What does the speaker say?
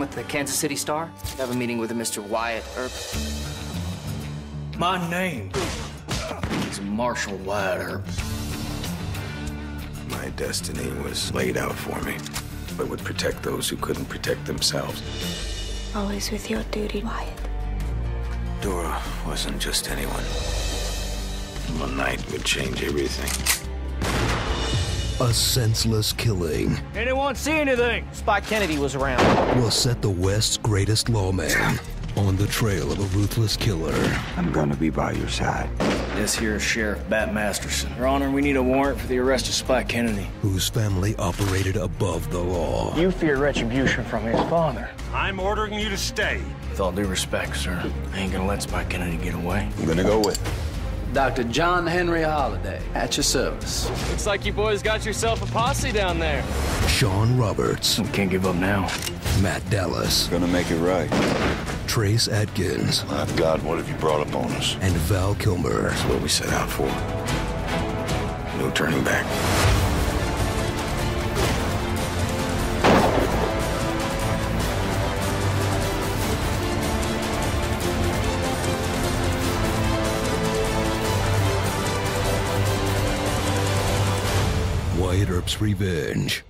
the Kansas City Star. Have a meeting with a Mr. Wyatt Earp. My name is Marshall Wyatt Earp. My destiny was laid out for me, but would protect those who couldn't protect themselves. Always with your duty, Wyatt. Dora wasn't just anyone. One night would change everything. A senseless killing. Anyone see anything? Spike Kennedy was around. Will set the West's greatest lawman on the trail of a ruthless killer. I'm gonna be by your side. This here is Sheriff Bat Masterson. Your Honor, we need a warrant for the arrest of Spike Kennedy. Whose family operated above the law. You fear retribution from his father. I'm ordering you to stay. With all due respect, sir, I ain't gonna let Spike Kennedy get away. I'm gonna go with Dr. John Henry Holliday, at your service. Looks like you boys got yourself a posse down there. Shawn Roberts. We can't give up now. Matt Dallas. Gonna make it right. Trace Adkins. My God, what have you brought upon us? And Val Kilmer. That's what we set out for. No turning back. Wyatt Earp's Revenge.